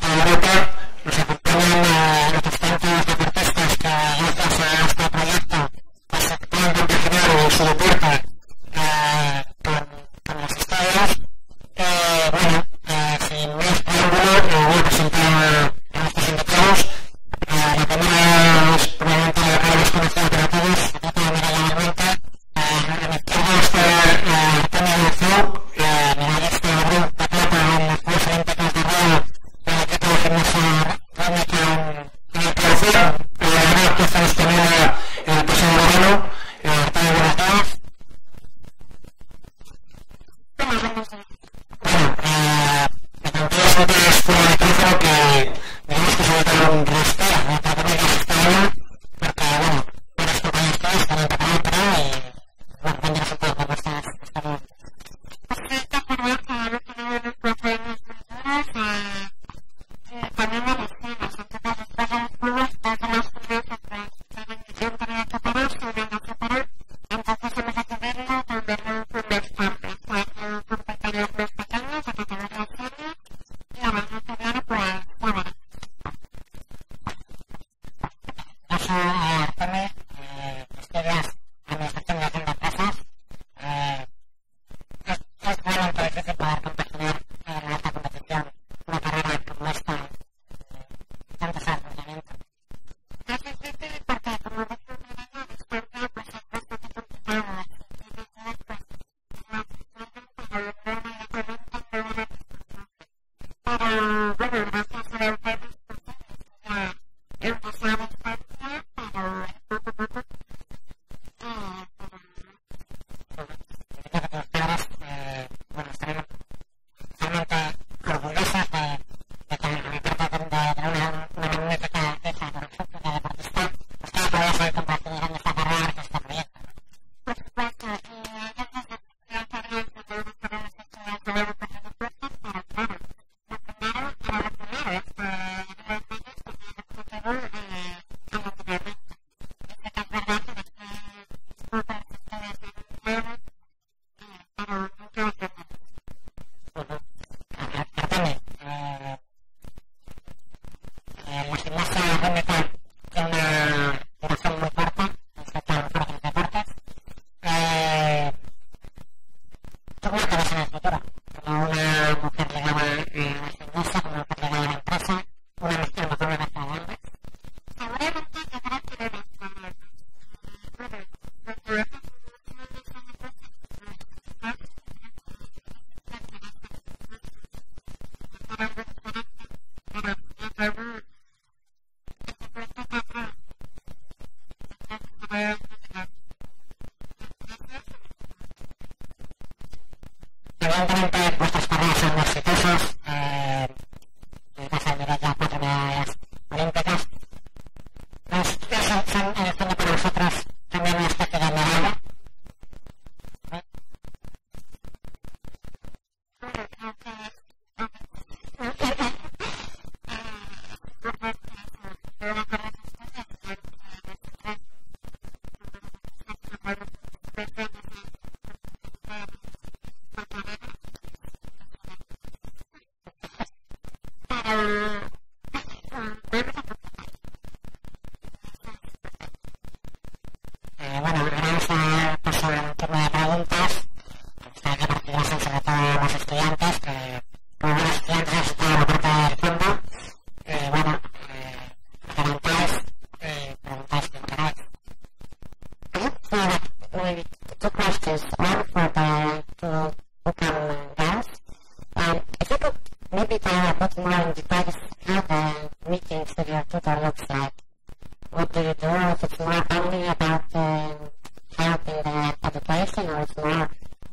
mereka Africa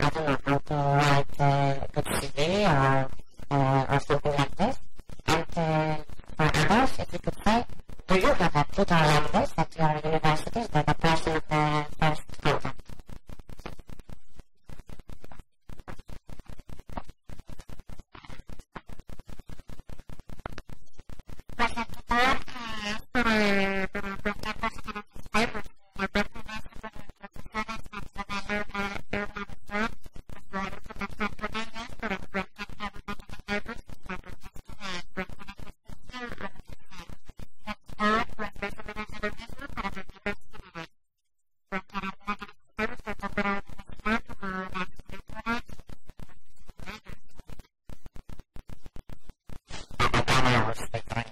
I don't know, something like a, a CD or hours, like nine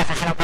Gracias,